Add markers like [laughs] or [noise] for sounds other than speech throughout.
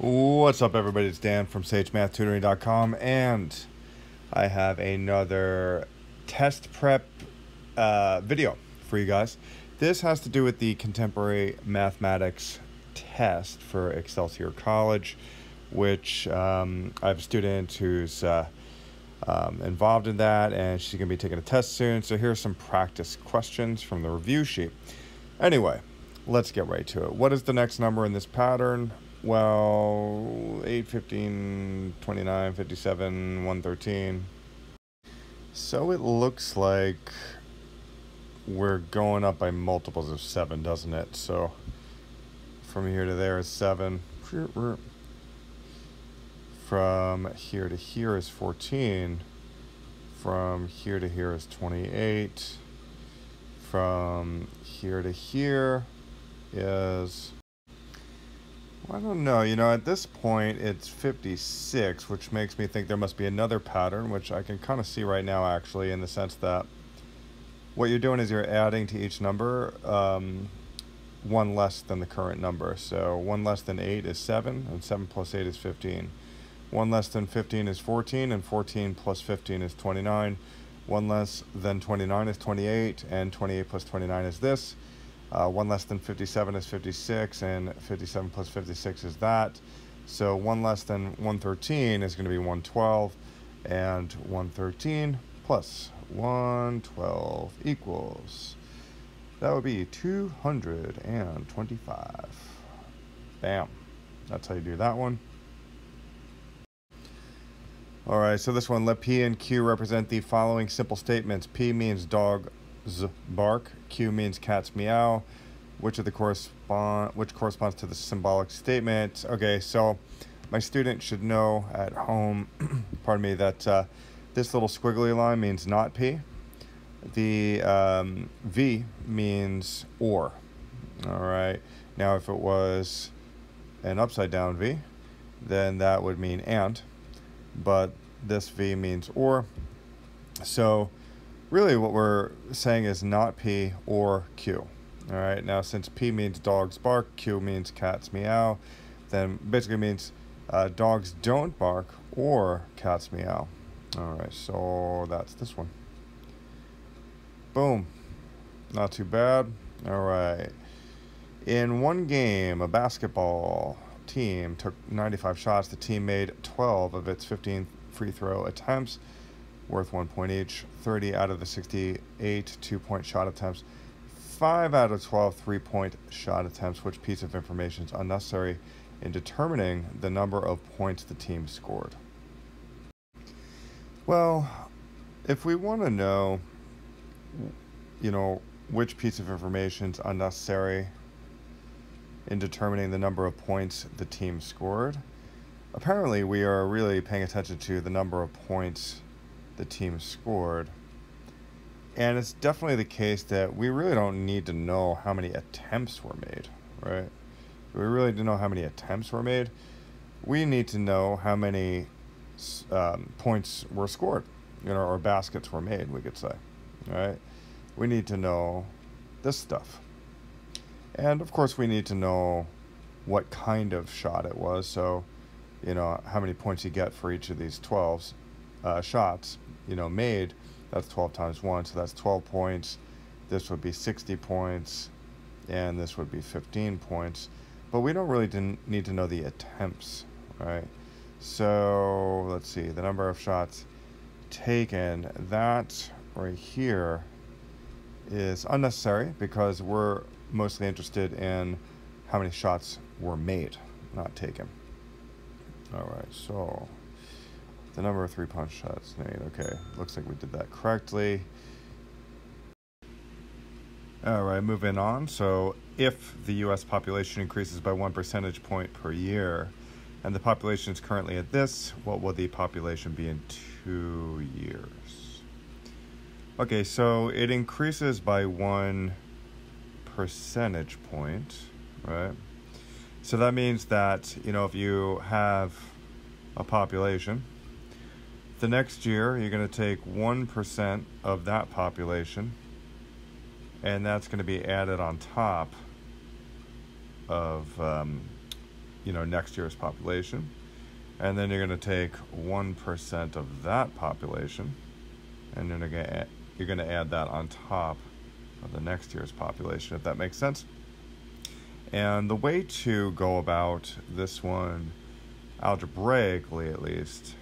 What's up, everybody? It's Dan from SageMathTutoring.com, and I have another test prep uh, video for you guys. This has to do with the contemporary mathematics test for Excelsior College, which um, I have a student who's uh, um, involved in that, and she's going to be taking a test soon. So here's some practice questions from the review sheet. Anyway, let's get right to it. What is the next number in this pattern? Well, 8, 15, 29, 57, 113. So it looks like we're going up by multiples of 7, doesn't it? So from here to there is 7. From here to here is 14. From here to here is 28. From here to here is I don't know. You know, at this point, it's 56, which makes me think there must be another pattern, which I can kind of see right now, actually, in the sense that what you're doing is you're adding to each number um, one less than the current number. So 1 less than 8 is 7, and 7 plus 8 is 15. 1 less than 15 is 14, and 14 plus 15 is 29. 1 less than 29 is 28, and 28 plus 29 is this. Uh, 1 less than 57 is 56, and 57 plus 56 is that. So 1 less than 113 is going to be 112, and 113 plus 112 equals, that would be 225. Bam. That's how you do that one. All right, so this one, let P and Q represent the following simple statements. P means dog bark. Q means cat's meow. Which of the correspond which corresponds to the symbolic statement? Okay, so my student should know at home, [clears throat] pardon me, that uh, this little squiggly line means not P. The um, V means or. All right. Now, if it was an upside down V, then that would mean and. But this V means or. So really what we're saying is not P or Q. All right, now since P means dogs bark, Q means cats meow, then basically means uh, dogs don't bark or cats meow. All right, so that's this one. Boom. Not too bad. All right. In one game, a basketball team took 95 shots. The team made 12 of its 15 free throw attempts worth one point each. 30 out of the 68 two point shot attempts. 5 out of 12 three point shot attempts. Which piece of information is unnecessary in determining the number of points the team scored? Well, if we want to know, you know, which piece of information is unnecessary in determining the number of points the team scored, apparently we are really paying attention to the number of points the team scored. And it's definitely the case that we really don't need to know how many attempts were made, right? We really don't know how many attempts were made. We need to know how many um, points were scored, you know, or baskets were made, we could say, right? We need to know this stuff. And of course, we need to know what kind of shot it was. So, you know, how many points you get for each of these 12 uh, shots you know, made, that's 12 times 1, so that's 12 points. This would be 60 points, and this would be 15 points. But we don't really need to know the attempts, right? So let's see, the number of shots taken, that right here is unnecessary because we're mostly interested in how many shots were made, not taken. All right, so the number of three punch shots made. Okay, looks like we did that correctly. All right, moving on. So, if the U.S. population increases by one percentage point per year, and the population is currently at this, what will the population be in two years? Okay, so it increases by one percentage point, right? So that means that, you know, if you have a population the next year, you're going to take 1% of that population, and that's going to be added on top of um, you know, next year's population. And then you're going to take 1% of that population, and then you're going to add that on top of the next year's population, if that makes sense. And the way to go about this one, algebraically at least,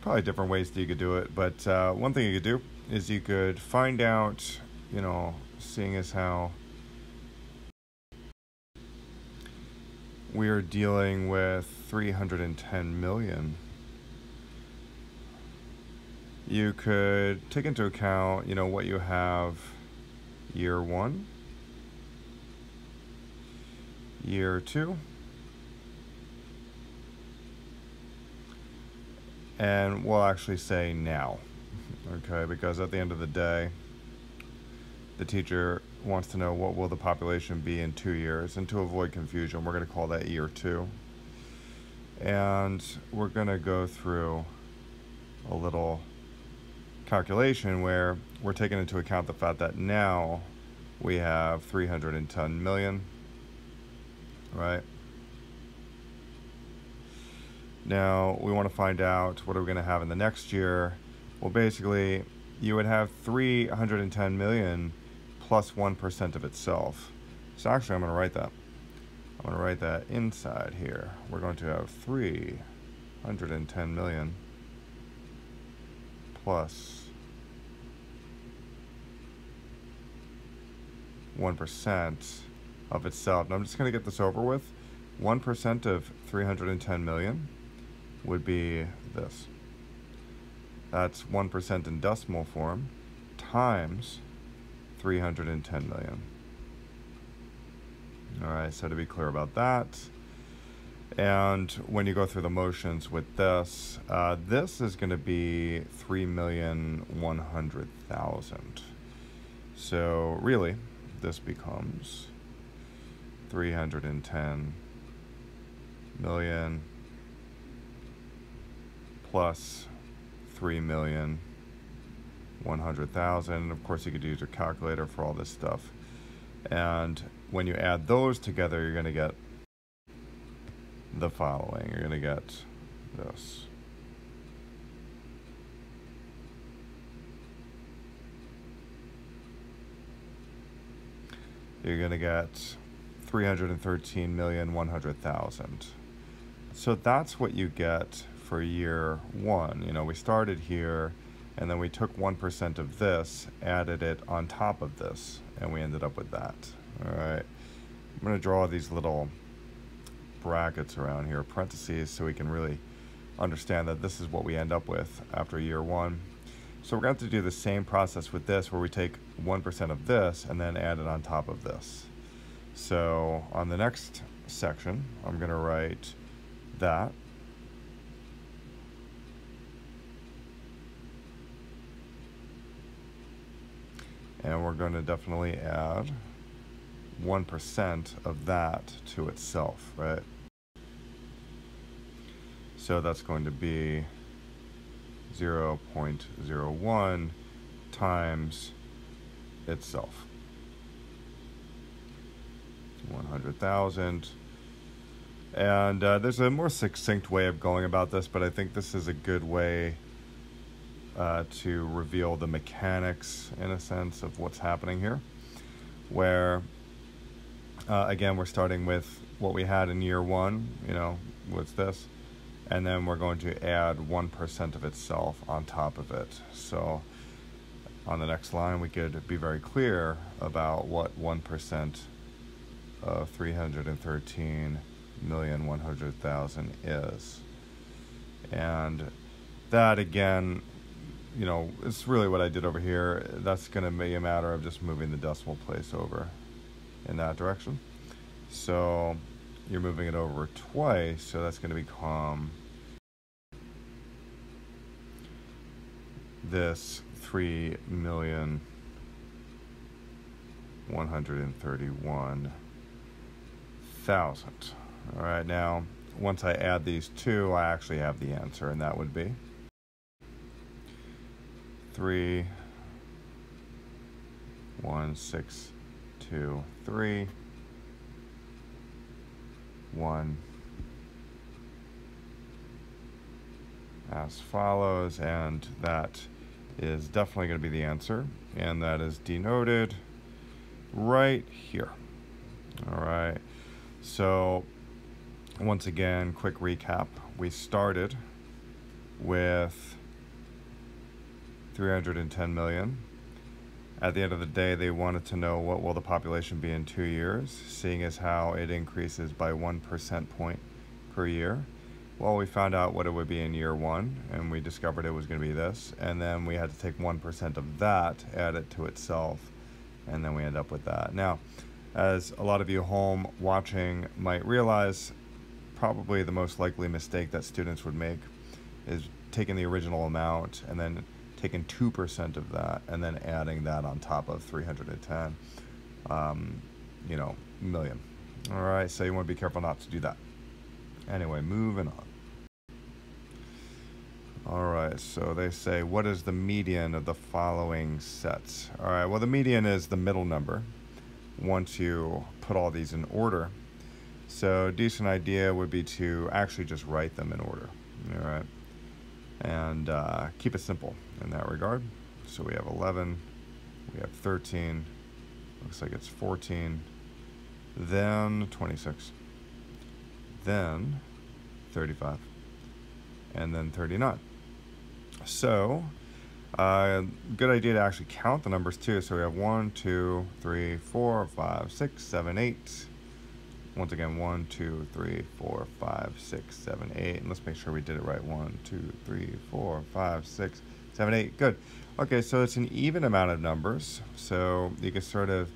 probably different ways that you could do it, but uh, one thing you could do is you could find out, you know, seeing as how we are dealing with 310 million. You could take into account, you know, what you have year one, year two, and we'll actually say now, okay, because at the end of the day, the teacher wants to know what will the population be in two years? And to avoid confusion we're going to call that year two. And we're going to go through a little calculation where we're taking into account the fact that now we have 310 million right now we want to find out what are we going to have in the next year well basically you would have 310 million plus 1 of itself. So actually I'm going to write that. I'm going to write that inside here. We're going to have 310 million plus 1 of itself. And I'm just going to get this over with. 1% of 310 million would be this. That's 1% in decimal form times 310 million. All right, so to be clear about that. And when you go through the motions with this, uh, this is going to be 3,100,000. So really, this becomes 310 million plus 3 million 100,000. Of course, you could use your calculator for all this stuff. And when you add those together, you're going to get the following. You're going to get this. You're going to get 313,100,000. So that's what you get for year one. You know, we started here and then we took 1% of this, added it on top of this, and we ended up with that. All right. I'm going to draw these little brackets around here, parentheses, so we can really understand that this is what we end up with after year one. So we're going to to do the same process with this, where we take 1% of this and then add it on top of this. So on the next section, I'm going to write that and we're going to definitely add 1% of that to itself, right? So that's going to be 0 0.01 times itself. 100,000. And uh, there's a more succinct way of going about this, but I think this is a good way uh, to reveal the mechanics, in a sense, of what's happening here. Where, uh, again, we're starting with what we had in year one, you know, what's this? And then we're going to add 1% of itself on top of it. So on the next line, we could be very clear about what 1% of 313,100,000 is. And that again you know, it's really what I did over here. That's going to be a matter of just moving the decimal place over in that direction. So you're moving it over twice, so that's going to become this 3 million 131,000. All right, now once I add these two, I actually have the answer, and that would be three, one, six, two, three, 1 as follows, and that is definitely going to be the answer, and that is denoted right here. All right, so once again, quick recap. We started with 310 million. At the end of the day, they wanted to know what will the population be in two years, seeing as how it increases by one percent point per year. Well, we found out what it would be in year one, and we discovered it was going to be this, and then we had to take 1% of that, add it to itself, and then we end up with that. Now, as a lot of you home watching might realize, probably the most likely mistake that students would make is taking the original amount and then taking 2% of that and then adding that on top of 310 um, you know million all right so you want to be careful not to do that anyway moving on all right, so they say, what is the median of the following sets? All right, well, the median is the middle number once you put all these in order. So a decent idea would be to actually just write them in order, all right? And uh, keep it simple in that regard. So we have 11, we have 13, looks like it's 14, then 26, then 35, and then 39. So, uh, good idea to actually count the numbers too. So we have 1, 2, 3, 4, 5, 6, 7, 8. Once again, 1, 2, 3, 4, 5, 6, 7, 8. And let's make sure we did it right. 1, 2, 3, 4, 5, 6, 7, 8. Good. Okay, so it's an even amount of numbers. So you can sort of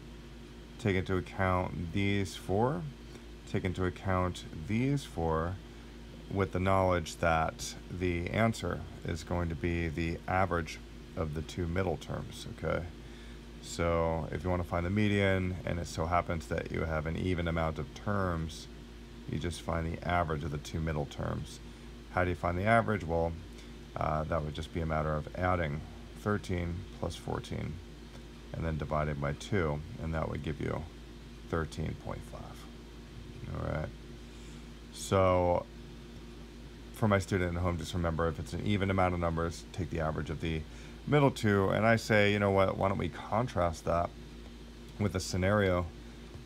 take into account these four, take into account these four, with the knowledge that the answer is going to be the average of the two middle terms, okay? So if you want to find the median and it so happens that you have an even amount of terms, you just find the average of the two middle terms. How do you find the average? Well, uh, that would just be a matter of adding 13 plus 14 and then divided by 2, and that would give you 13.5. All right. So for my student at home, just remember if it's an even amount of numbers, take the average of the middle two. And I say, you know what, why don't we contrast that with a scenario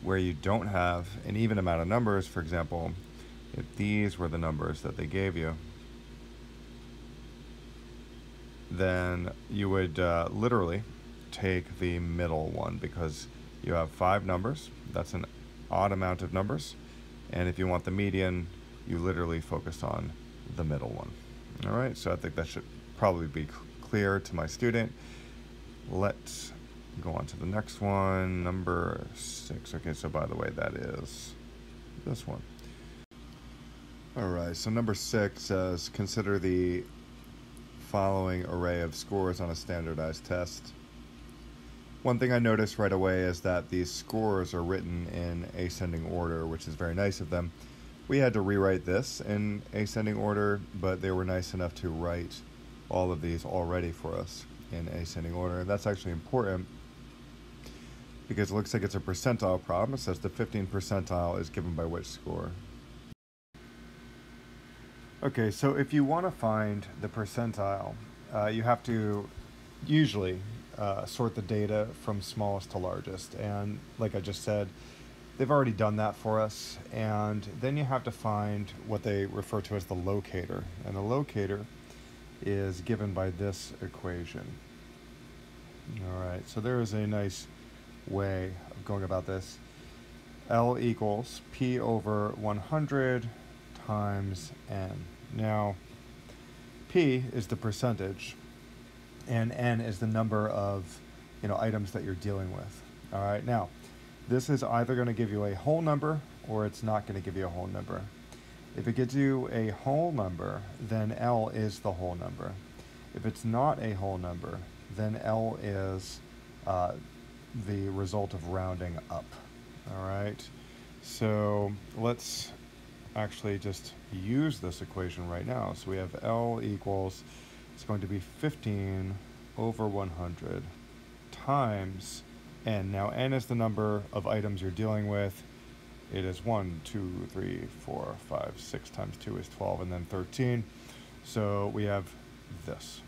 where you don't have an even amount of numbers. For example, if these were the numbers that they gave you, then you would uh, literally take the middle one because you have five numbers. That's an odd amount of numbers. And if you want the median, you literally focus on the middle one. All right, so I think that should probably be clear to my student. Let's go on to the next one, number six. Okay, so by the way, that is this one. All right, so number six says consider the following array of scores on a standardized test. One thing I noticed right away is that these scores are written in ascending order, which is very nice of them. We had to rewrite this in ascending order, but they were nice enough to write all of these already for us in ascending order. And That's actually important because it looks like it's a percentile problem. It says the 15 percentile is given by which score. Okay, so if you want to find the percentile, uh, you have to usually uh, sort the data from smallest to largest. And like I just said, They've already done that for us, and then you have to find what they refer to as the locator. And the locator is given by this equation. All right, so there is a nice way of going about this. L equals P over 100 times N. Now, P is the percentage, and N is the number of you know items that you're dealing with. All right, now this is either going to give you a whole number or it's not going to give you a whole number. If it gives you a whole number, then L is the whole number. If it's not a whole number, then L is uh, the result of rounding up. All right, so let's actually just use this equation right now. So we have L equals, it's going to be 15 over 100 times n. Now n is the number of items you're dealing with. It is 1, 2, 3, 4, 5, 6 times 2 is 12, and then 13. So we have this.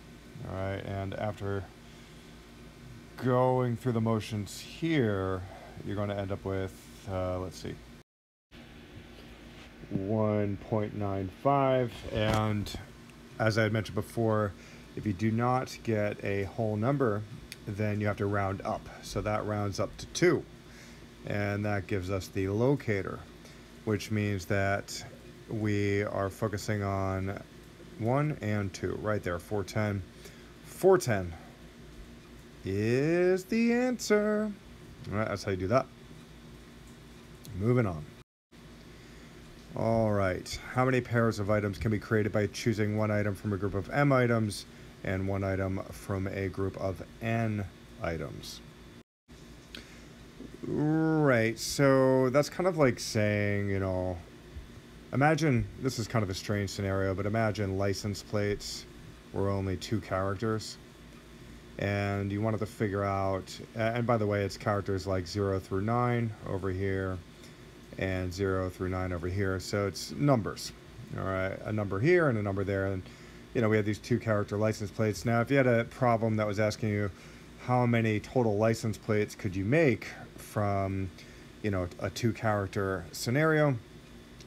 All right, and after going through the motions here, you're going to end up with, uh, let's see, 1.95. And as I had mentioned before, if you do not get a whole number, then you have to round up. So that rounds up to 2. And that gives us the locator, which means that we are focusing on 1 and 2 right there, 410. 410 is the answer. All right, that's how you do that. Moving on. All right, how many pairs of items can be created by choosing one item from a group of m items and one item from a group of n items? Right, so that's kind of like saying, you know, imagine this is kind of a strange scenario, but imagine license plates were only two characters and you wanted to figure out and by the way it's characters like 0 through 9 over here and 0 through 9 over here so it's numbers all right? A number here and a number there and you know we had these two character license plates. Now if you had a problem that was asking you how many total license plates could you make from you know a two character scenario.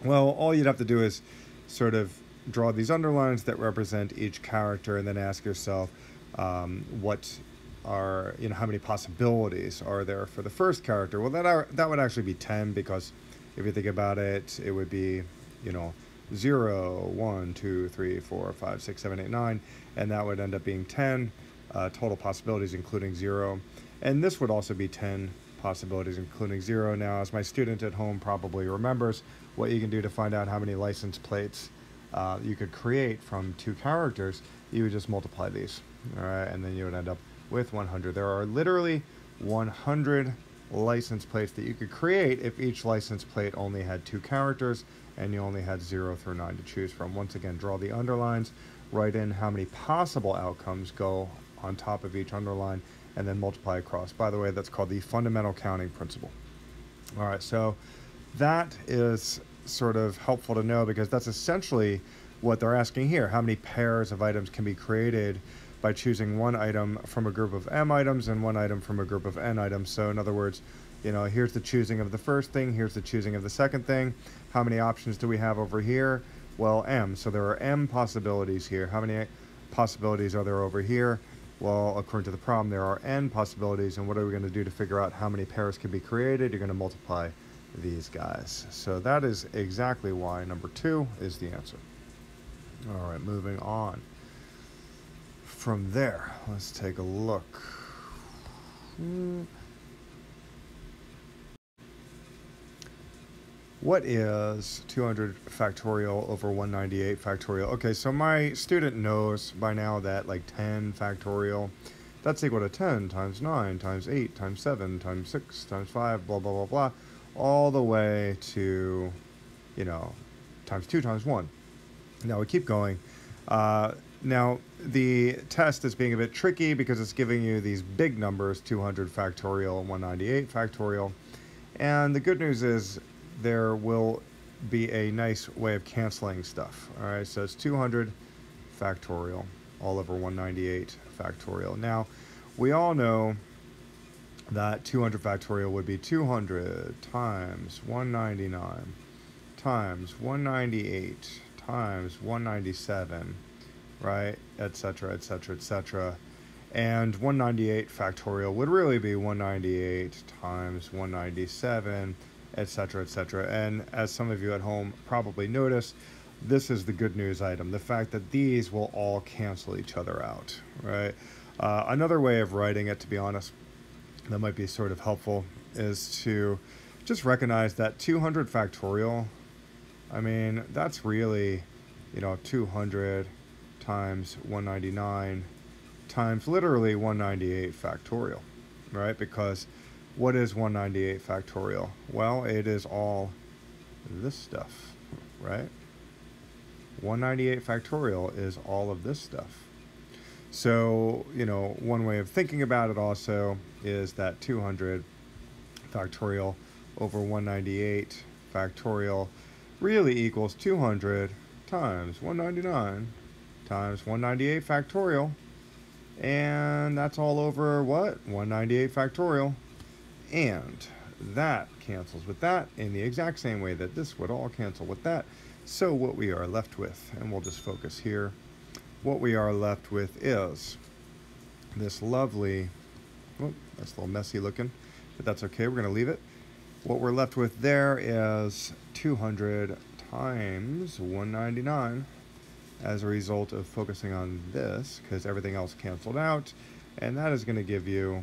Well all you'd have to do is sort of draw these underlines that represent each character and then ask yourself um, what are you know how many possibilities are there for the first character? Well that are, that would actually be 10 because if you think about it it would be you know 0 1 2 3 4 5 6 7 8 9 and that would end up being 10 uh, total possibilities including 0 and this would also be 10 possibilities including 0 now as my student at home probably remembers what you can do to find out how many license plates uh, you could create from two characters you would just multiply these all right, and then you would end up with 100. There are literally 100 license plates that you could create if each license plate only had two characters and you only had 0 through 9 to choose from. Once again, draw the underlines, write in how many possible outcomes go on top of each underline, and then multiply across. By the way, that's called the fundamental counting principle. All right, so that is sort of helpful to know because that's essentially what they're asking here. How many pairs of items can be created by choosing one item from a group of m items and one item from a group of n items. So in other words, you know, here's the choosing of the first thing, here's the choosing of the second thing. How many options do we have over here? Well, m. So there are m possibilities here. How many possibilities are there over here? Well, according to the problem, there are n possibilities, and what are we going to do to figure out how many pairs can be created? You're going to multiply these guys. So that is exactly why number two is the answer. All right, moving on from there. Let's take a look. Hmm. What is 200 factorial over 198 factorial? Okay, so my student knows by now that like 10 factorial, that's equal to 10 times 9 times 8 times 7 times 6 times 5, blah, blah, blah, blah, all the way to, you know, times 2 times 1. Now we keep going. Uh, now, the test is being a bit tricky because it's giving you these big numbers, 200 factorial and 198 factorial. And the good news is there will be a nice way of canceling stuff. All right, so it's 200 factorial all over 198 factorial. Now, we all know that 200 factorial would be 200 times 199 times 198 times 197 right, etc., etc., etc. And 198 factorial would really be 198 times 197, etc., etc. And as some of you at home probably notice, this is the good news item the fact that these will all cancel each other out, right? Uh, another way of writing it, to be honest, that might be sort of helpful is to just recognize that 200 factorial, I mean, that's really, you know, 200 times 199 times literally 198 factorial, right? Because what is 198 factorial? Well, it is all this stuff, right? 198 factorial is all of this stuff. So, you know, one way of thinking about it also is that 200 factorial over 198 factorial really equals 200 times 199 times 198 factorial. And that's all over what? 198 factorial. And that cancels with that in the exact same way that this would all cancel with that. So what we are left with, and we'll just focus here, what we are left with is this lovely, oh, that's a little messy looking, but that's okay, we're going to leave it. What we're left with there is 200 times 199 as a result of focusing on this because everything else canceled out and that is going to give you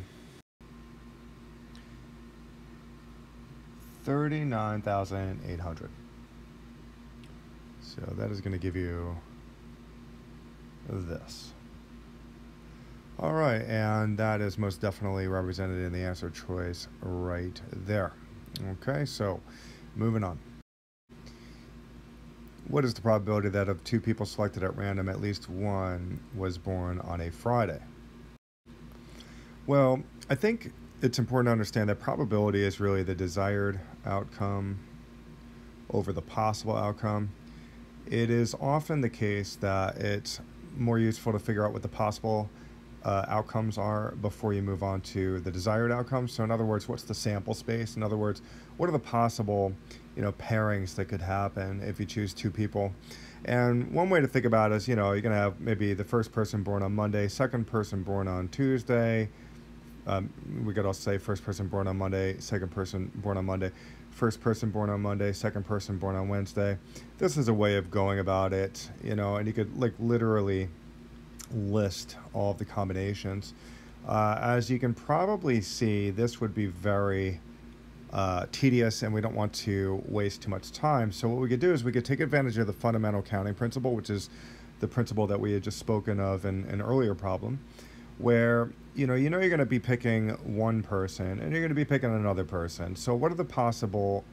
39,800 so that is going to give you this. All right and that is most definitely represented in the answer choice right there. Okay so moving on. What is the probability that of two people selected at random, at least one was born on a Friday? Well, I think it's important to understand that probability is really the desired outcome over the possible outcome. It is often the case that it's more useful to figure out what the possible uh, outcomes are before you move on to the desired outcomes. So, in other words, what's the sample space? In other words, what are the possible, you know, pairings that could happen if you choose two people? And one way to think about it is, you know, you're going to have maybe the first person born on Monday, second person born on Tuesday. Um, we could also say first person born on Monday, second person born on Monday, first person born on Monday, second person born on Wednesday. This is a way of going about it, you know, and you could like literally list all of the combinations. Uh, as you can probably see, this would be very uh, tedious and we don't want to waste too much time. So what we could do is we could take advantage of the fundamental counting principle, which is the principle that we had just spoken of in an earlier problem, where you know you know you're going to be picking one person and you're going to be picking another person. So what are the possible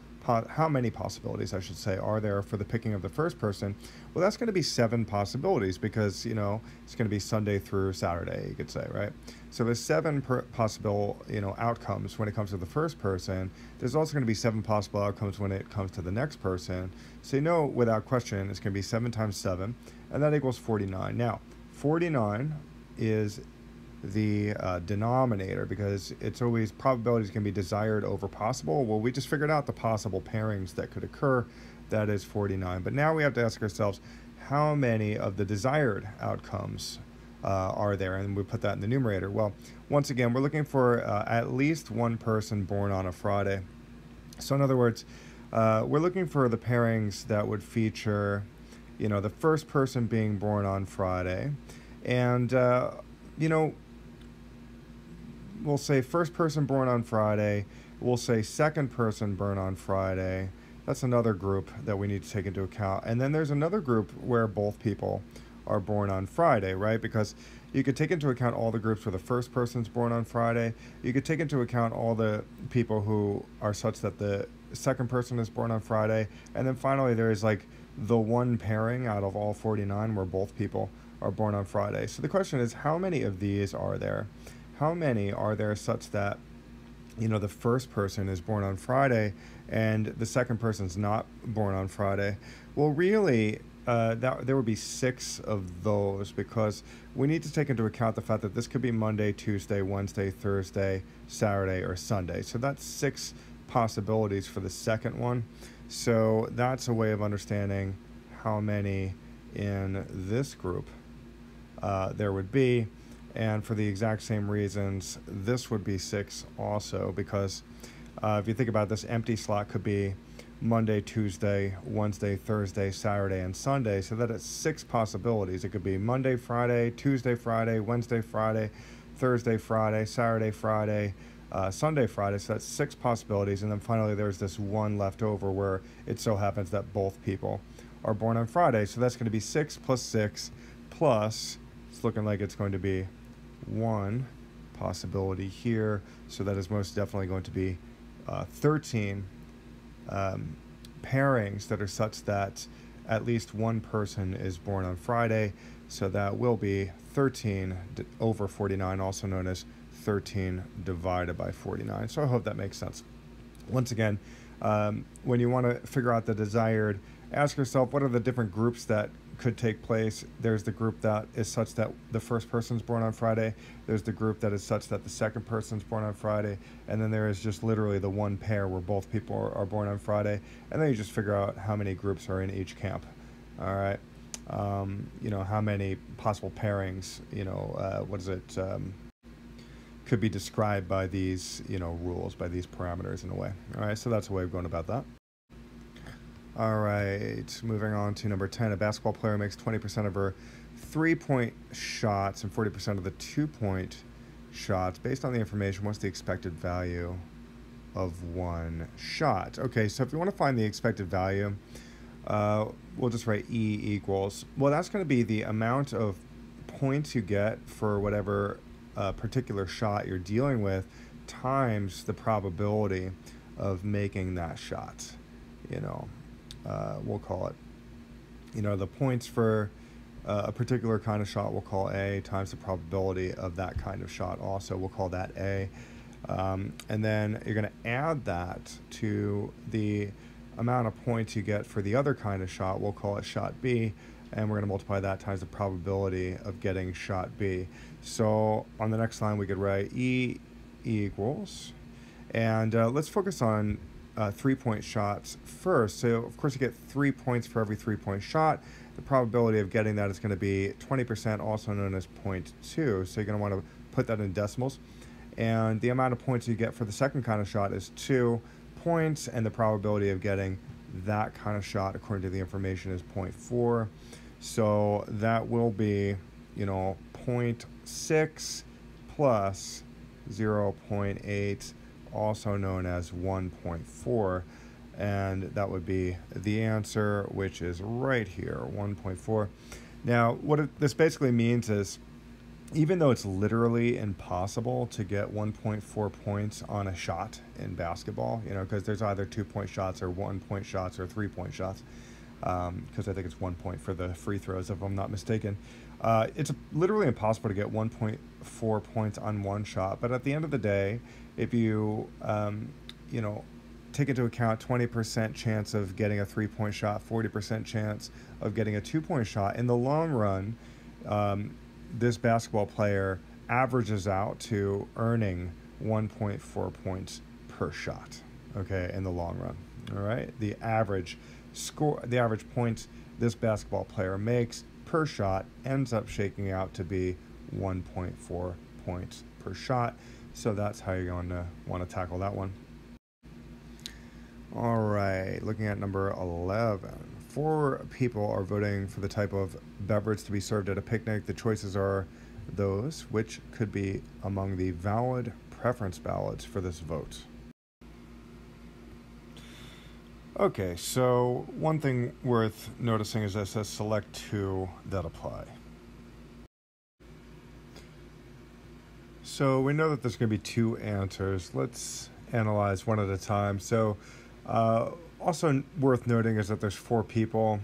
how many possibilities, I should say, are there for the picking of the first person? Well, that's going to be seven possibilities because, you know, it's going to be Sunday through Saturday, you could say, right? So there's seven possible, you know, outcomes when it comes to the first person. There's also going to be seven possible outcomes when it comes to the next person. So you know, without question, it's going to be seven times seven, and that equals 49. Now, 49 is the uh, denominator because it's always probabilities can be desired over possible. Well, we just figured out the possible pairings that could occur. That is 49. But now we have to ask ourselves how many of the desired outcomes uh, are there? And we put that in the numerator. Well, once again, we're looking for uh, at least one person born on a Friday. So, in other words, uh, we're looking for the pairings that would feature, you know, the first person being born on Friday. And, uh, you know, we'll say first person born on Friday. We'll say second person born on Friday. That's another group that we need to take into account. And then there's another group where both people are born on Friday, right? Because you could take into account all the groups where the first person's born on Friday. You could take into account all the people who are such that the second person is born on Friday. And then finally, there's like the one pairing out of all 49 where both people are born on Friday. So the question is, how many of these are there? How many are there such that you know the first person is born on Friday and the second person's not born on Friday? Well, really, uh, that there would be six of those because we need to take into account the fact that this could be Monday, Tuesday, Wednesday, Thursday, Saturday, or Sunday. So that's six possibilities for the second one. So that's a way of understanding how many in this group uh, there would be. And for the exact same reasons, this would be six also because uh, if you think about this, empty slot could be Monday, Tuesday, Wednesday, Thursday, Saturday, and Sunday. So that it's six possibilities. It could be Monday, Friday, Tuesday, Friday, Wednesday, Friday, Thursday, Friday, Saturday, Friday, uh, Sunday, Friday. So that's six possibilities. And then finally, there's this one left over where it so happens that both people are born on Friday. So that's going to be six plus six plus, it's looking like it's going to be one possibility here. So that is most definitely going to be uh, 13 um, pairings that are such that at least one person is born on Friday. So that will be 13 over 49, also known as 13 divided by 49. So I hope that makes sense. Once again, um, when you want to figure out the desired, ask yourself what are the different groups that could take place. There's the group that is such that the first person's born on Friday. There's the group that is such that the second person's born on Friday. And then there is just literally the one pair where both people are, are born on Friday. And then you just figure out how many groups are in each camp. All right. Um, you know, how many possible pairings, you know, uh, what is it, um, could be described by these, you know, rules, by these parameters in a way. All right. So that's a way of going about that. All right, moving on to number 10. A basketball player makes 20% of her three point shots and 40% of the two point shots. Based on the information, what's the expected value of one shot? Okay, so if you want to find the expected value, uh, we'll just write E equals. Well, that's going to be the amount of points you get for whatever uh, particular shot you're dealing with times the probability of making that shot. You know, uh, we'll call it. You know, the points for uh, a particular kind of shot we'll call A times the probability of that kind of shot also. We'll call that A. Um, and then you're going to add that to the amount of points you get for the other kind of shot. We'll call it shot B. And we're going to multiply that times the probability of getting shot B. So on the next line, we could write E equals. And uh, let's focus on uh, three point shots first. So, of course, you get three points for every three point shot. The probability of getting that is going to be 20%, also known as 0.2. So, you're going to want to put that in decimals. And the amount of points you get for the second kind of shot is two points, and the probability of getting that kind of shot, according to the information, is 0.4. So, that will be, you know, 0.6 plus 0.8 also known as 1.4 and that would be the answer which is right here 1.4 now what it, this basically means is even though it's literally impossible to get 1.4 points on a shot in basketball you know because there's either two point shots or one point shots or three point shots because um, I think it's one point for the free throws if I'm not mistaken uh, it's literally impossible to get 1.4 points on one shot. But at the end of the day if you um, you know take into account 20% chance of getting a three point shot 40% chance of getting a two point shot in the long run um, this basketball player averages out to earning 1.4 points per shot okay in the long run all right? The average score the average points this basketball player makes per shot ends up shaking out to be 1.4 points per shot so that's how you're going to want to tackle that one. All right, looking at number 11. Four people are voting for the type of beverage to be served at a picnic. The choices are those which could be among the valid preference ballots for this vote. Okay, so one thing worth noticing is that it says select two that apply. So we know that there's going to be two answers. Let's analyze one at a time. So, uh, also worth noting is that there's four people,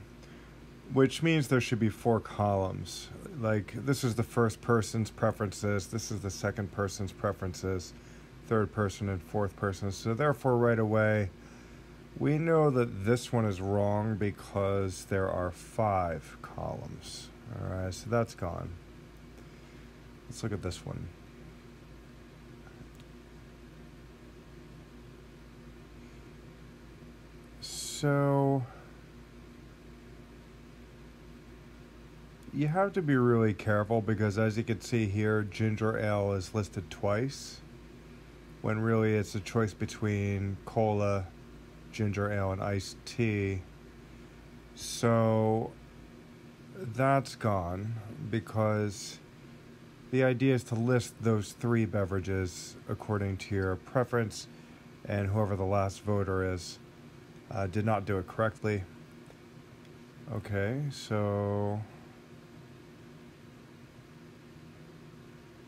which means there should be four columns. Like this is the first person's preferences, this is the second person's preferences, third person and fourth person. So therefore, right away, we know that this one is wrong because there are five columns. All right, so that's gone. Let's look at this one. So you have to be really careful because as you can see here, ginger ale is listed twice when really it's a choice between cola, ginger ale, and iced tea. So that's gone because the idea is to list those three beverages according to your preference and whoever the last voter is uh, did not do it correctly. Okay, so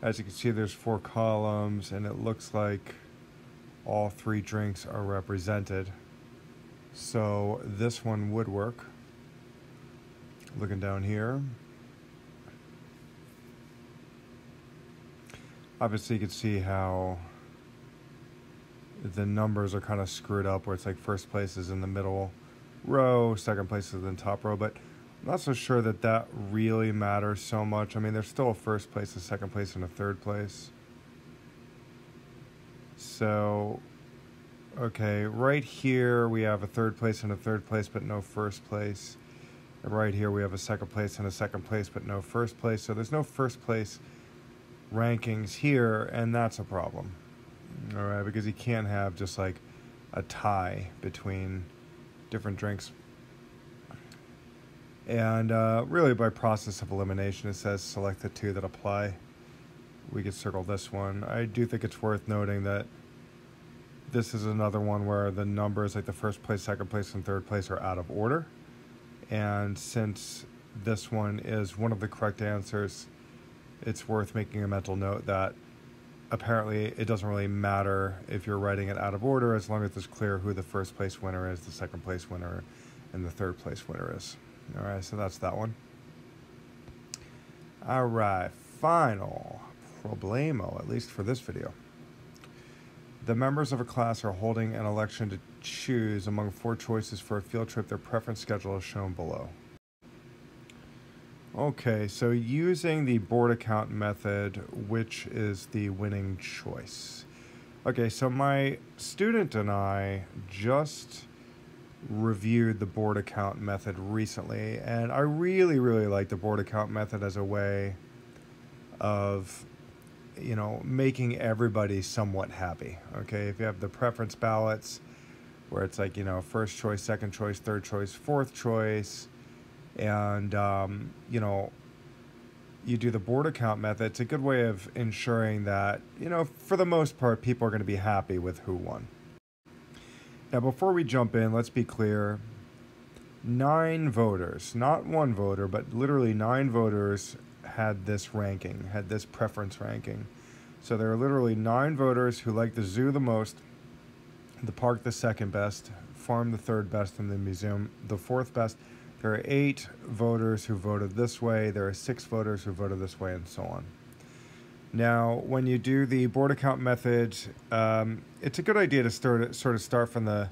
as you can see, there's four columns, and it looks like all three drinks are represented. So this one would work. Looking down here. Obviously, you can see how the numbers are kind of screwed up where it's like first place is in the middle row, second place is in the top row, but I'm not so sure that that really matters so much. I mean, there's still a first place, a second place, and a third place. So, okay, right here we have a third place and a third place, but no first place. And right here we have a second place and a second place, but no first place. So there's no first place rankings here, and that's a problem. All right, because you can't have just like a tie between different drinks. And uh, really, by process of elimination, it says select the two that apply. We could circle this one. I do think it's worth noting that this is another one where the numbers, like the first place, second place, and third place, are out of order. And since this one is one of the correct answers, it's worth making a mental note that apparently it doesn't really matter if you're writing it out of order as long as it's clear who the first place winner is, the second place winner, and the third place winner is. All right, so that's that one. All right, final problemo, at least for this video. The members of a class are holding an election to choose among four choices for a field trip. Their preference schedule is shown below. Okay, so using the Borda count method, which is the winning choice? Okay, so my student and I just reviewed the Borda count method recently, and I really, really like the Borda count method as a way of, you know, making everybody somewhat happy. Okay, if you have the preference ballots, where it's like, you know, first choice, second choice, third choice, fourth choice, and um, you know you do the Borda count method it's a good way of ensuring that you know for the most part people are going to be happy with who won. Now before we jump in let's be clear. Nine voters not one voter but literally nine voters had this ranking had this preference ranking. So there are literally nine voters who like the zoo the most the park the second best farm the third best and the museum the fourth best there are eight voters who voted this way, there are six voters who voted this way, and so on. Now, when you do the Borda count method, um, it's a good idea to start sort of start from the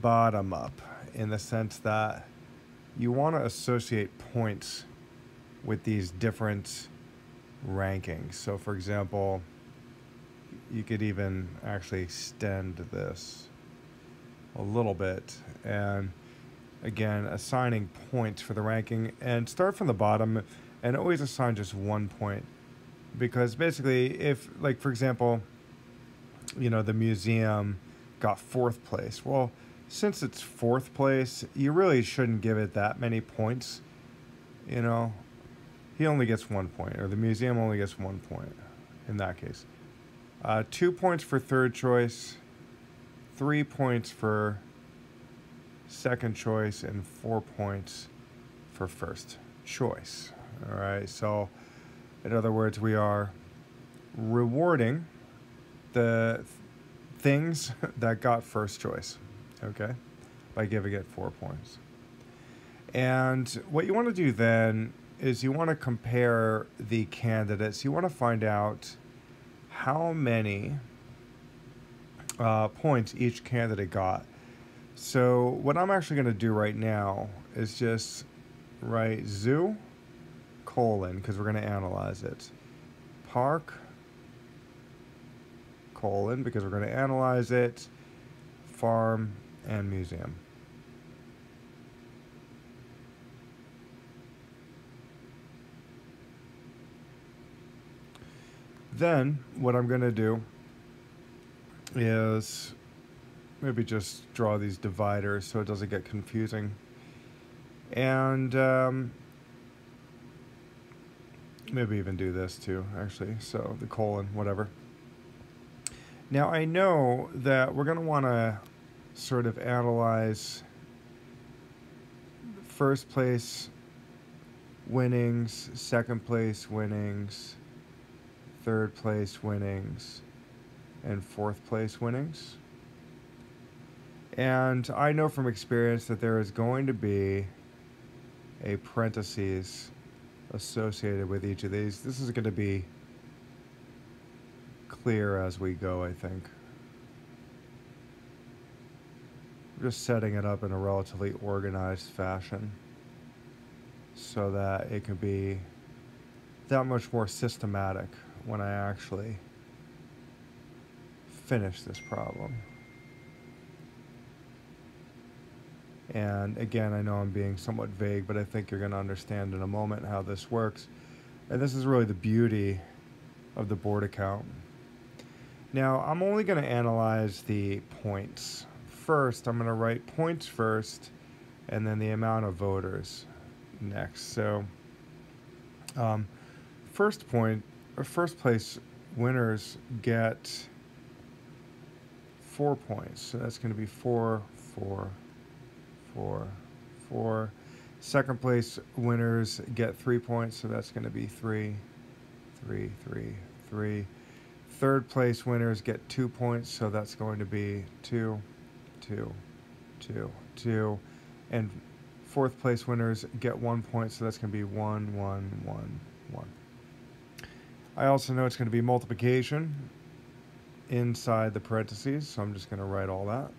bottom up in the sense that you want to associate points with these different rankings. So, for example, you could even actually extend this a little bit and again, assigning points for the ranking and start from the bottom and always assign just one point. Because basically, if, like, for example, you know, the museum got fourth place, well, since it's fourth place, you really shouldn't give it that many points. You know, he only gets one point, or the museum only gets one point in that case. Uh, two points for third choice, three points for second choice and four points for first choice. All right, so in other words, we are rewarding the things [laughs] that got first choice, okay, by giving it four points. And what you want to do then is you want to compare the candidates. You want to find out how many uh, points each candidate got so what I'm actually going to do right now is just write zoo colon because we're going to analyze it. Park colon because we're going to analyze it. Farm and museum. Then what I'm going to do is maybe just draw these dividers so it doesn't get confusing. And um, maybe even do this too, actually. So the colon, whatever. Now I know that we're going to want to sort of analyze first place winnings, second place winnings, third place winnings, and fourth place winnings. And I know from experience that there is going to be a parenthesis associated with each of these. This is going to be clear as we go, I think. just setting it up in a relatively organized fashion so that it can be that much more systematic when I actually finish this problem. And again, I know I'm being somewhat vague, but I think you're going to understand in a moment how this works. And this is really the beauty of the Borda count. Now, I'm only going to analyze the points. First, I'm going to write points first, and then the amount of voters next. So, um, first point, or first place winners get four points. So that's going to be four, four, four, four. Second place winners get three points, so that's going to be three, three, three, three. Third place winners get two points, so that's going to be two, two, two, two. And fourth place winners get one point, so that's going to be one, one, one, one. I also know it's going to be multiplication inside the parentheses, so I'm just going to write all that.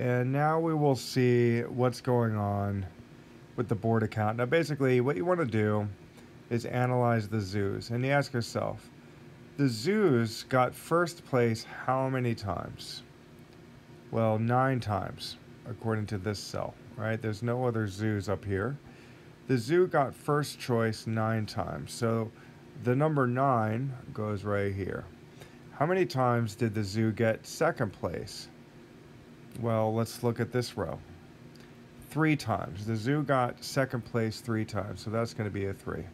And now we will see what's going on with the Borda count. Now, basically, what you want to do is analyze the zoos. And you ask yourself, the zoos got first place how many times? Well, nine times, according to this cell, right? There's no other zoos up here. The zoo got first choice nine times. So the number nine goes right here. How many times did the zoo get second place? Well, let's look at this row. Three times. The zoo got second place three times, so that's going to be a three.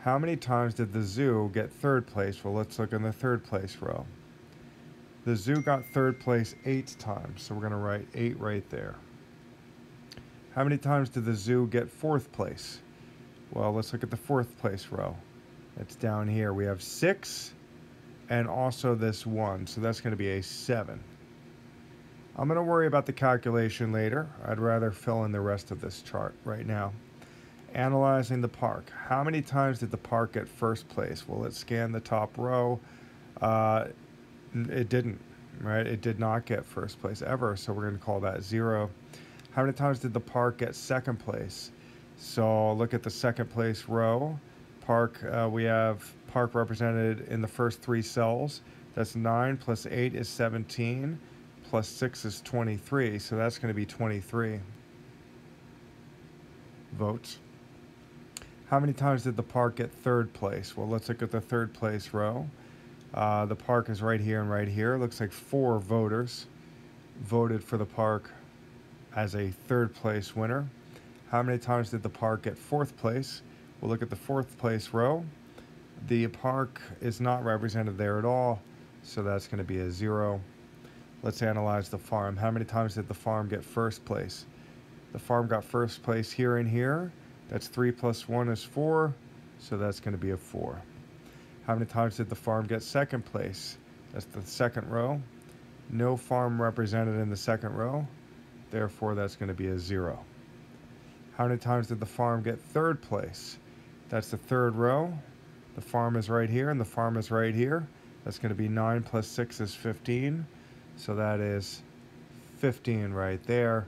How many times did the zoo get third place? Well, let's look in the third place row. The zoo got third place eight times, so we're going to write eight right there. How many times did the zoo get fourth place? Well, let's look at the fourth place row. It's down here. We have six and also this one, so that's going to be a seven. I'm going to worry about the calculation later. I'd rather fill in the rest of this chart right now. Analyzing the park. How many times did the park get first place? Well, let's scan the top row. Uh, it didn't, right? It did not get first place ever, so we're going to call that zero. How many times did the park get second place? So look at the second place row. Park, uh, we have park represented in the first three cells. That's 9 plus 8 is 17 plus 6 is 23, so that's going to be 23 votes. How many times did the park get third place? Well, let's look at the third place row. Uh, the park is right here and right here. It Looks like four voters voted for the park as a third place winner. How many times did the park get fourth place? We'll look at the fourth place row. The park is not represented there at all, so that's going to be a zero. Let's analyze the farm. How many times did the farm get first place? The farm got first place here and here. That's 3 plus 1 is 4, so that's going to be a 4. How many times did the farm get second place? That's the second row. No farm represented in the second row, therefore that's going to be a 0. How many times did the farm get third place? That's the third row. The farm is right here and the farm is right here. That's going to be 9 plus 6 is 15. So that is 15 right there.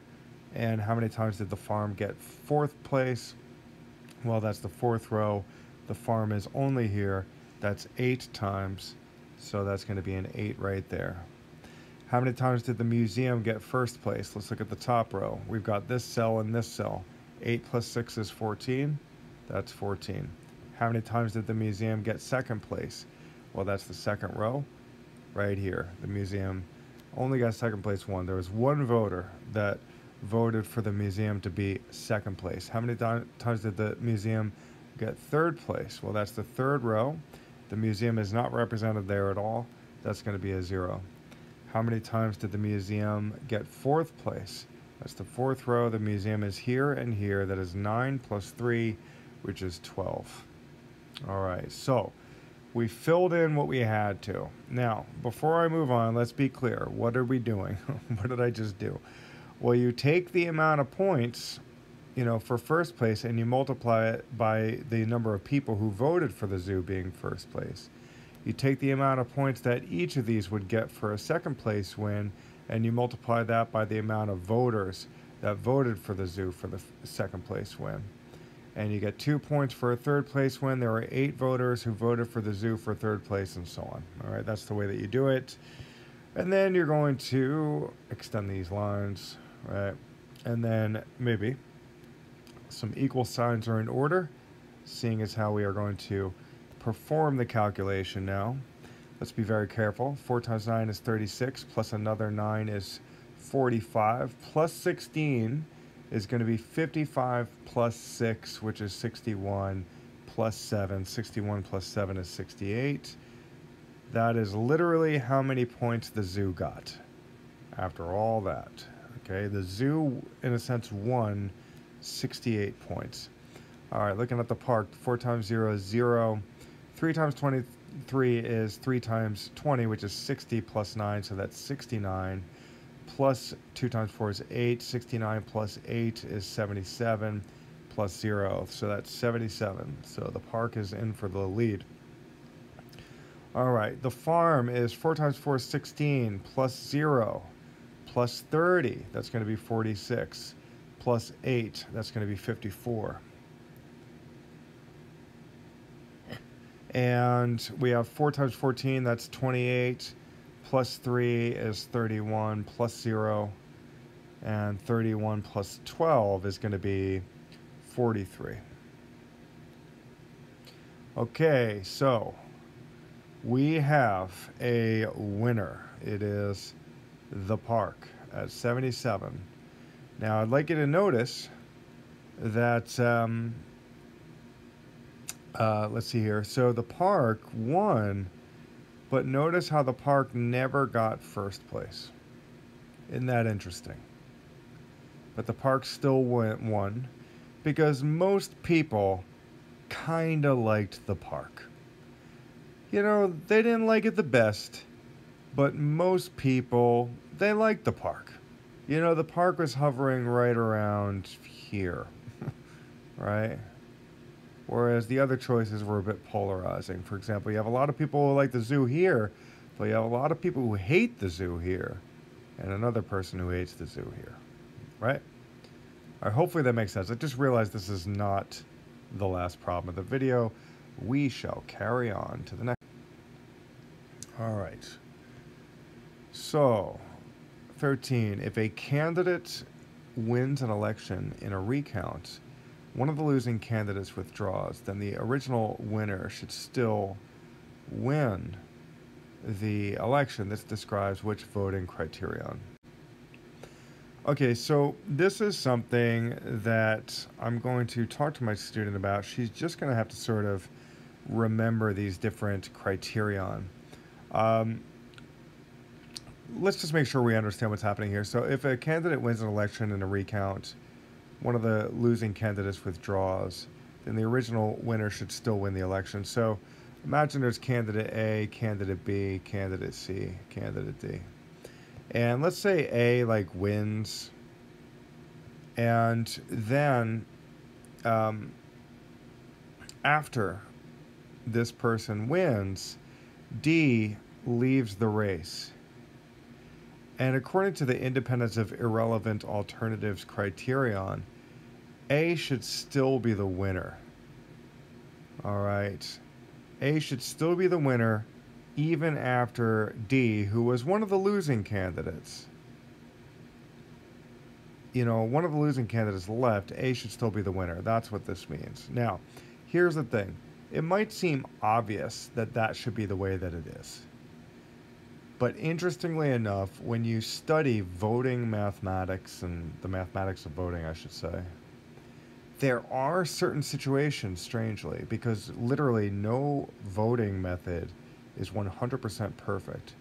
And how many times did the farm get fourth place? Well, that's the fourth row. The farm is only here. That's eight times. So that's going to be an eight right there. How many times did the museum get first place? Let's look at the top row. We've got this cell and this cell. 8 plus 6 is 14. That's 14. How many times did the museum get second place? Well, that's the second row right here. The museum only got second place one. There was one voter that voted for the museum to be second place. How many times did the museum get third place? Well, that's the third row. The museum is not represented there at all. That's going to be a zero. How many times did the museum get fourth place? That's the fourth row. The museum is here and here. That is 9 plus 3, which is 12. All right, so we filled in what we had to. Now, before I move on, let's be clear. What are we doing? [laughs] what did I just do? Well, you take the amount of points, you know, for first place and you multiply it by the number of people who voted for the zoo being first place. You take the amount of points that each of these would get for a second place win and you multiply that by the amount of voters that voted for the zoo for the second place win. And you get two points for a third place win. There were eight voters who voted for the zoo for third place and so on. All right, that's the way that you do it. And then you're going to extend these lines, right? And then maybe some equal signs are in order, seeing as how we are going to perform the calculation now. Let's be very careful. 4 times 9 is 36, plus another 9 is 45, plus 16 is going to be 55 plus 6, which is 61, plus 7. 61 plus 7 is 68. That is literally how many points the zoo got after all that. Okay, the zoo, in a sense, won 68 points. All right, looking at the park, 4 times 0 is 0. 3 times 23 is 3 times 20, which is 60 plus 9, so that's 69. Plus 2 times 4 is 8. 69 plus 8 is 77 plus 0, so that's 77. So the park is in for the lead. All right, the farm is 4 times 4 is 16, plus 0, plus 30, that's going to be 46, plus 8, that's going to be 54. And we have 4 times 14, that's 28, plus 3 is 31, plus 0, and 31 plus 12 is going to be 43. Okay, so we have a winner. It is the park at 77. Now, I'd like you to notice that, um, uh, let's see here. So the park won, but notice how the park never got first place. Isn't that interesting? But the park still went, one because most people kind of liked the park you know, they didn't like it the best, but most people, they liked the park. You know, the park was hovering right around here, [laughs] right? Whereas the other choices were a bit polarizing. For example, you have a lot of people who like the zoo here, but you have a lot of people who hate the zoo here, and another person who hates the zoo here, right? All right, hopefully that makes sense. I just realized this is not the last problem of the video. We shall carry on to the next. All right. So, 13. If a candidate wins an election in a recount, one of the losing candidates withdraws, then the original winner should still win the election. This describes which voting criterion. Okay, so this is something that I'm going to talk to my student about. She's just going to have to sort of remember these different criterion. Um, let's just make sure we understand what's happening here. So, if a candidate wins an election in a recount, one of the losing candidates withdraws, then the original winner should still win the election. So, imagine there's candidate A, candidate B, candidate C, candidate D. And let's say A like wins, and then um, after this person wins, D leaves the race. And according to the independence of irrelevant alternatives criterion, A should still be the winner. All right. A should still be the winner even after D, who was one of the losing candidates. You know, one of the losing candidates left, A should still be the winner. That's what this means. Now, here's the thing it might seem obvious that that should be the way that it is. But interestingly enough, when you study voting mathematics and the mathematics of voting, I should say, there are certain situations, strangely, because literally no voting method is 100% perfect.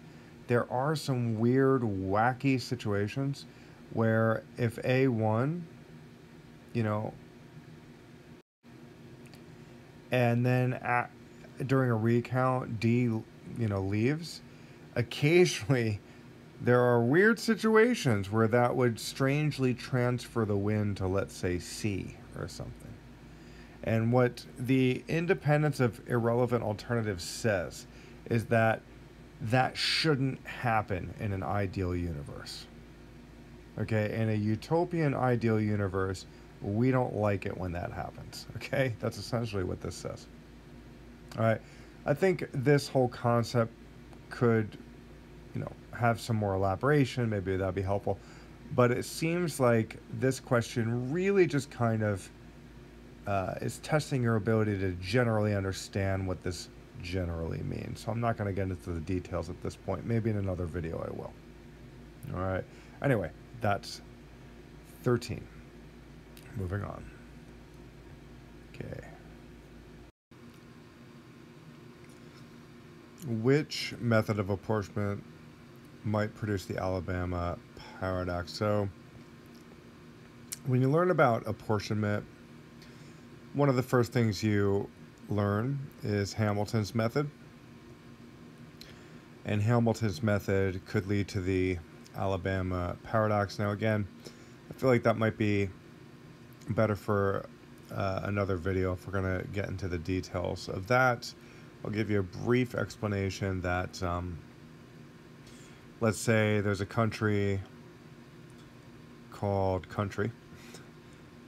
There are some weird, wacky situations where if A won, you know, and then at, during a recount, D, you know, leaves, occasionally there are weird situations where that would strangely transfer the wind to, let's say, C or something. And what the independence of irrelevant alternatives says is that that shouldn't happen in an ideal universe. Okay, in a utopian ideal universe, we don't like it when that happens. Okay, that's essentially what this says. All right, I think this whole concept could, you know, have some more elaboration. Maybe that'd be helpful. But it seems like this question really just kind of uh, is testing your ability to generally understand what this generally means. So I'm not going to get into the details at this point. Maybe in another video I will. All right. Anyway, that's 13. Moving on. Okay. Which method of apportionment might produce the Alabama paradox? So, when you learn about apportionment, one of the first things you learn is Hamilton's method. And Hamilton's method could lead to the Alabama paradox. Now, again, I feel like that might be better for uh, another video if we're going to get into the details of that. I'll give you a brief explanation that, um, let's say there's a country called country,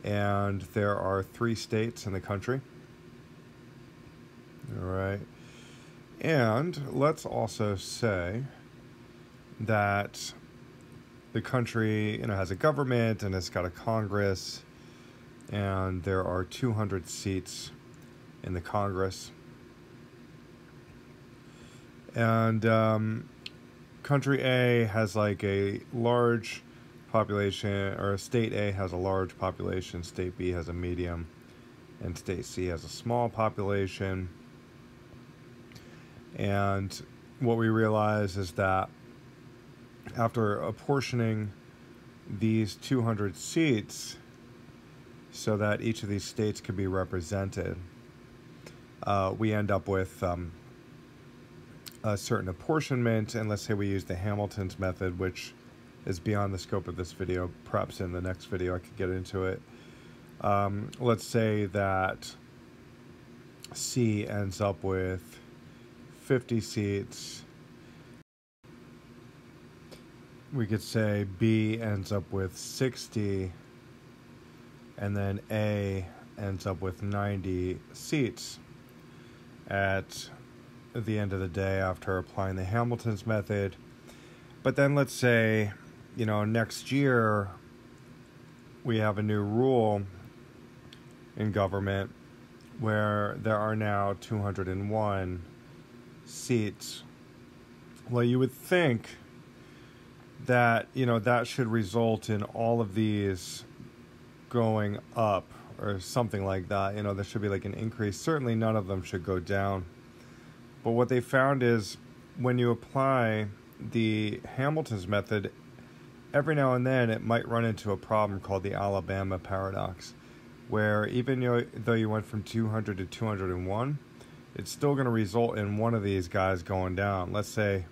and there are three states in the country. All right. And let's also say that the country, you know, has a government and it's got a Congress, and there are 200 seats in the Congress. And um, country A has like a large population, or state A has a large population, state B has a medium, and state C has a small population. And what we realize is that after apportioning these 200 seats so that each of these states can be represented, uh, we end up with um, a certain apportionment. And let's say we use the Hamilton's method, which is beyond the scope of this video. Perhaps in the next video I could get into it. Um, let's say that C ends up with 50 seats we could say B ends up with 60 and then A ends up with 90 seats at the end of the day after applying the Hamilton's method. But then let's say, you know, next year we have a new rule in government where there are now 201 seats. Well, you would think that you know that should result in all of these going up or something like that you know there should be like an increase certainly none of them should go down but what they found is when you apply the hamilton's method every now and then it might run into a problem called the alabama paradox where even though you went from 200 to 201 it's still going to result in one of these guys going down let's say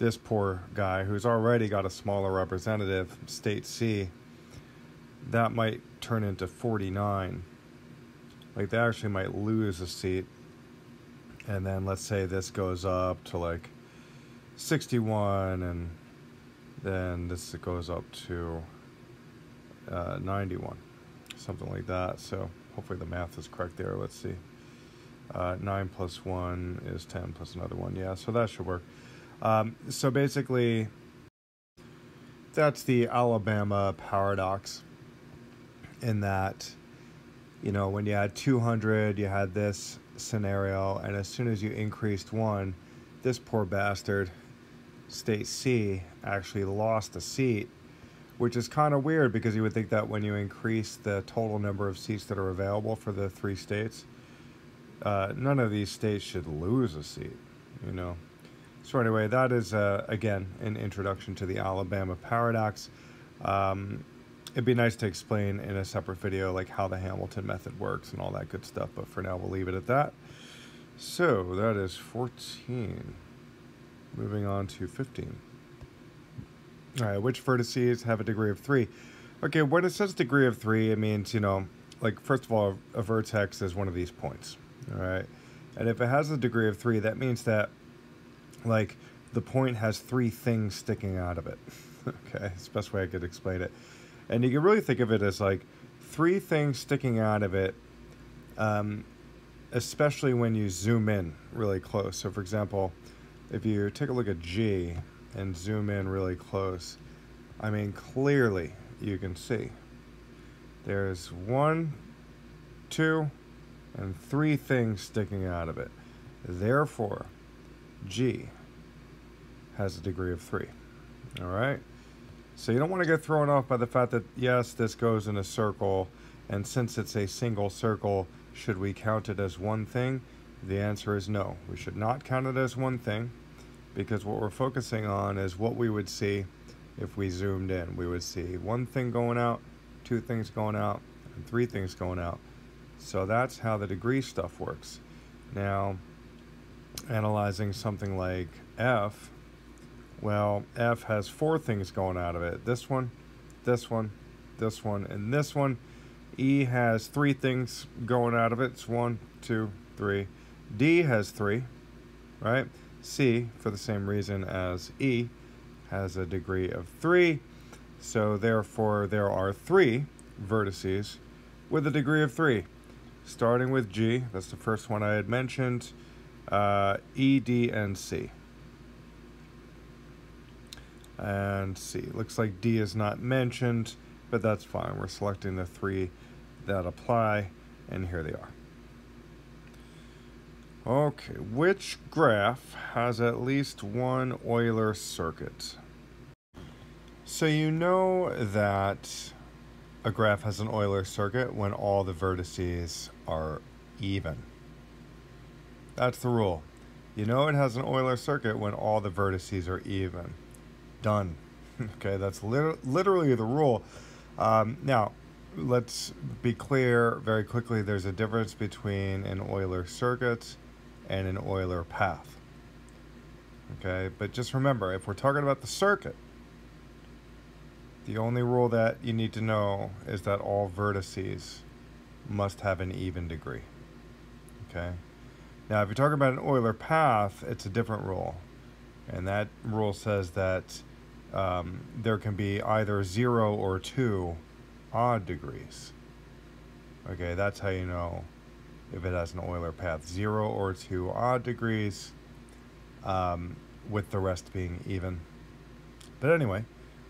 this poor guy who's already got a smaller representative, state C, that might turn into 49. Like they actually might lose a seat. And then let's say this goes up to like 61 and then this goes up to uh, 91. Something like that. So hopefully the math is correct there. Let's see. Uh, 9 plus 1 is 10 plus another 1. Yeah, so that should work. Um, so basically, that's the Alabama paradox in that, you know, when you had 200, you had this scenario, and as soon as you increased one, this poor bastard, state C, actually lost a seat, which is kind of weird because you would think that when you increase the total number of seats that are available for the three states, uh, none of these states should lose a seat, you know. So anyway, that is uh, again an introduction to the Alabama paradox. Um, it'd be nice to explain in a separate video like how the Hamilton method works and all that good stuff, but for now we'll leave it at that. So that is 14. Moving on to 15. All right, which vertices have a degree of 3? Okay, when it says degree of 3, it means, you know, like, first of all, a vertex is one of these points, all right? And if it has a degree of 3, that means that, like, the point has three things sticking out of it. [laughs] okay, it's the best way I could explain it. And you can really think of it as, like, three things sticking out of it, um, especially when you zoom in really close. So, for example, if you take a look at G and zoom in really close, I mean, clearly you can see there's one, two, and three things sticking out of it. Therefore, G has a degree of 3. All right? So you don't want to get thrown off by the fact that, yes, this goes in a circle, and since it's a single circle, should we count it as one thing? The answer is no. We should not count it as one thing because what we're focusing on is what we would see if we zoomed in. We would see one thing going out, two things going out, and three things going out. So that's how the degree stuff works. Now, analyzing something like F, well, F has four things going out of it. This one, this one, this one, and this one. E has three things going out of it. It's one, two, three. D has three, right? C, for the same reason as E, has a degree of three. So therefore, there are three vertices with a degree of 3. Starting with G, that's the first one I had mentioned, uh, E, D, and C. And see, Looks like D is not mentioned, but that's fine. We're selecting the three that apply, and here they are. Okay, which graph has at least one Euler circuit? So you know that a graph has an Euler circuit when all the vertices are even. That's the rule. You know it has an Euler circuit when all the vertices are even. Done. [laughs] okay, that's lit literally the rule. Um, now, let's be clear very quickly. There's a difference between an Euler circuit and an Euler path. Okay, but just remember, if we're talking about the circuit, the only rule that you need to know is that all vertices must have an even degree. Okay. Now, if you're talking about an Euler path, it's a different rule. And that rule says that um, there can be either zero or two odd degrees. Okay, that's how you know if it has an Euler path. Zero or two odd degrees, um, with the rest being even. But anyway,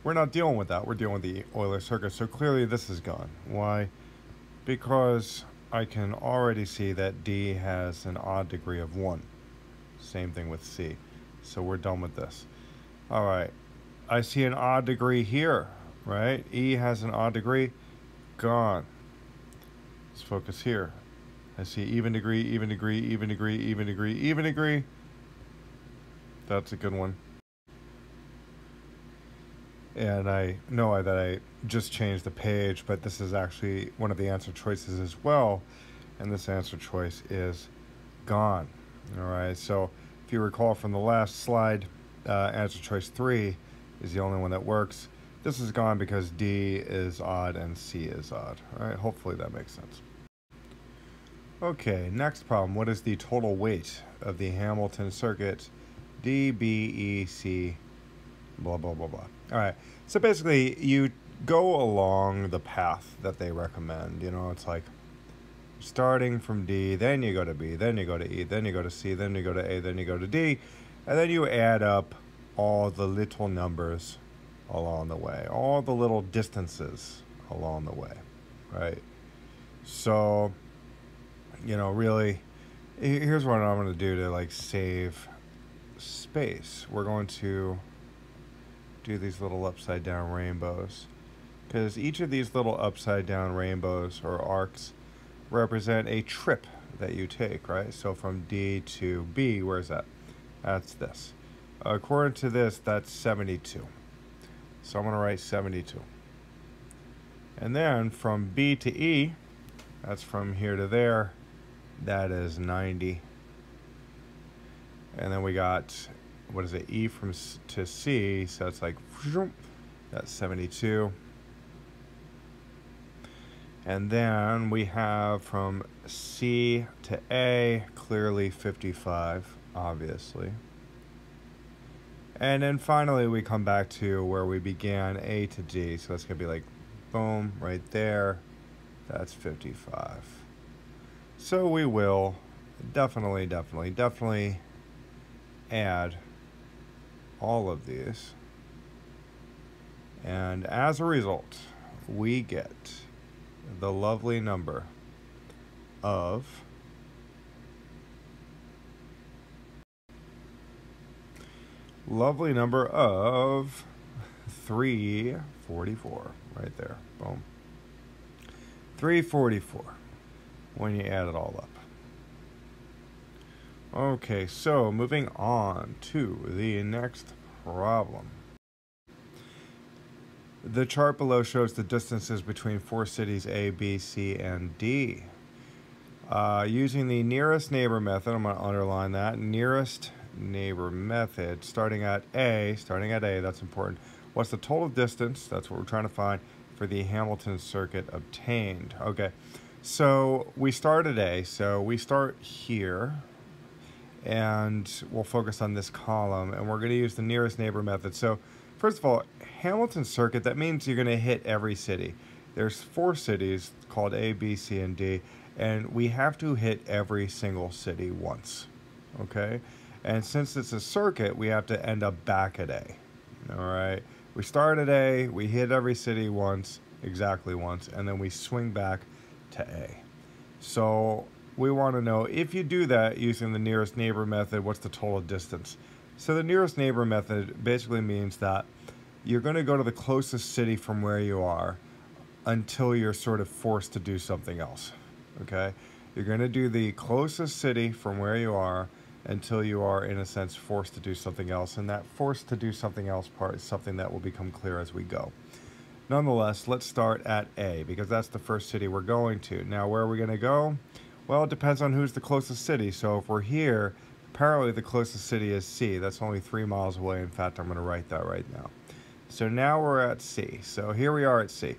we're not dealing with that. We're dealing with the Euler circuit. So clearly this is gone. Why? Because I can already see that D has an odd degree of 1. Same thing with C. So we're done with this. All right. I see an odd degree here, right? E has an odd degree. Gone. Let's focus here. I see even degree, even degree, even degree, even degree, even degree. That's a good one and I know that I just changed the page, but this is actually one of the answer choices as well, and this answer choice is gone. All right, so if you recall from the last slide, uh, answer choice 3 is the only one that works. This is gone because D is odd and C is odd. All right, hopefully that makes sense. Okay, next problem. What is the total weight of the Hamilton circuit D, B, E, C, blah, blah, blah, blah. All right. So basically, you go along the path that they recommend. You know, it's like starting from D, then you go to B, then you go to E, then you go to C, then you go to A, then you go to D, and then you add up all the little numbers along the way, all the little distances along the way, right? So, you know, really, here's what I'm going to do to like save space. We're going to do these little upside down rainbows because each of these little upside down rainbows or arcs represent a trip that you take, right? So from D to B, where's that? That's this. According to this, that's 72. So I'm going to write 72. And then from B to E, that's from here to there, that is 90. And then we got what is it, E from to C, so it's like That's 72. And then we have from C to A, clearly 55, obviously. And then finally we come back to where we began, A to D. So that's to be like, boom, right there. That's 55. So we will definitely, definitely, definitely add all of these. And as a result, we get the lovely number of lovely number of 344 right there. Boom. 344 when you add it all up. Okay so moving on to the next problem. The chart below shows the distances between four cities A, B, C, and D. Uh, using the nearest neighbor method, I'm going to underline that. Nearest neighbor method, starting at A, starting at A, that's important. What's the total distance, that's what we're trying to find, for the Hamilton circuit obtained? Okay, so we start at A, so we start here, and we'll focus on this column, and we're going to use the nearest neighbor method. So, first of all, Hamilton circuit, that means you're going to hit every city. There's four cities called A, B, C, and D, and we have to hit every single city once. Okay? And since it's a circuit, we have to end up back at A. All right? We start at A, we hit every city once, exactly once, and then we swing back to A. So we want to know if you do that using the nearest neighbor method, what's the total distance? So the nearest neighbor method basically means that you're going to go to the closest city from where you are until you're sort of forced to do something else. Okay? You're going to do the closest city from where you are until you are, in a sense, forced to do something else. And that forced to do something else part is something that will become clear as we go. Nonetheless, let's start at A because that's the first city we're going to. Now, where are we going to go? Well, it depends on who's the closest city. So if we're here, apparently the closest city is C. That's only three miles away. In fact, I'm going to write that right now. So now we're at C. So here we are at C.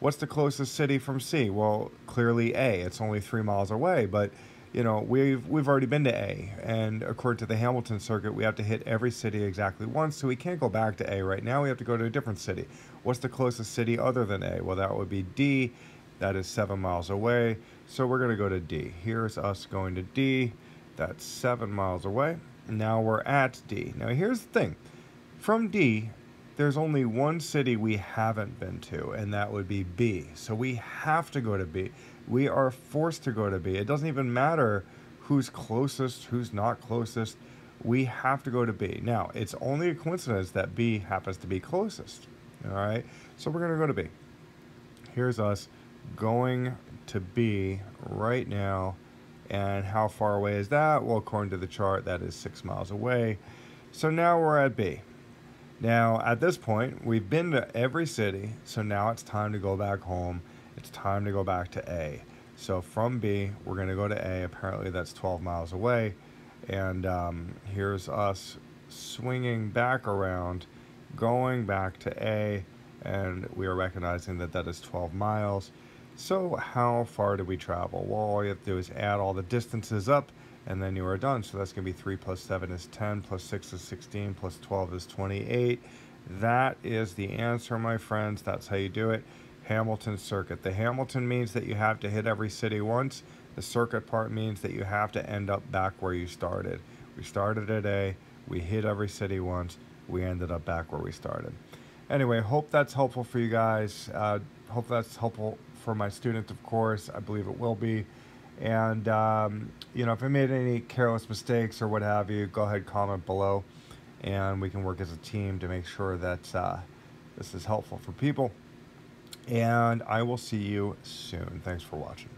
What's the closest city from C? Well, clearly A. It's only three miles away, but you know we've we've already been to A, and according to the Hamilton circuit, we have to hit every city exactly once, so we can't go back to A right now. We have to go to a different city. What's the closest city other than A? Well, that would be D. That is seven miles away, so we're going to go to D. Here's us going to D. That's seven miles away. Now we're at D. Now here's the thing. From D, there's only one city we haven't been to, and that would be B. So we have to go to B. We are forced to go to B. It doesn't even matter who's closest, who's not closest. We have to go to B. Now, it's only a coincidence that B happens to be closest. All right, so we're going to go to B. Here's us going to B right now. And how far away is that? Well, according to the chart, that is six miles away. So now we're at B. Now, at this point, we've been to every city, so now it's time to go back home. It's time to go back to A. So from B, we're going to go to A. Apparently, that's 12 miles away. And um, here's us swinging back around, going back to A, and we are recognizing that that is 12 miles. So how far did we travel? Well, all you have to do is add all the distances up and then you are done. So that's going to be 3 plus 7 is 10, plus 6 is 16, plus 12 is 28. That is the answer, my friends. That's how you do it. Hamilton circuit. The Hamilton means that you have to hit every city once. The circuit part means that you have to end up back where you started. We started at A, we hit every city once, we ended up back where we started. Anyway, hope that's helpful for you guys. Uh, hope that's helpful for my students, of course. I believe it will be. And, um, you know, if I made any careless mistakes or what have you, go ahead, comment below. And we can work as a team to make sure that uh, this is helpful for people. And I will see you soon. Thanks for watching.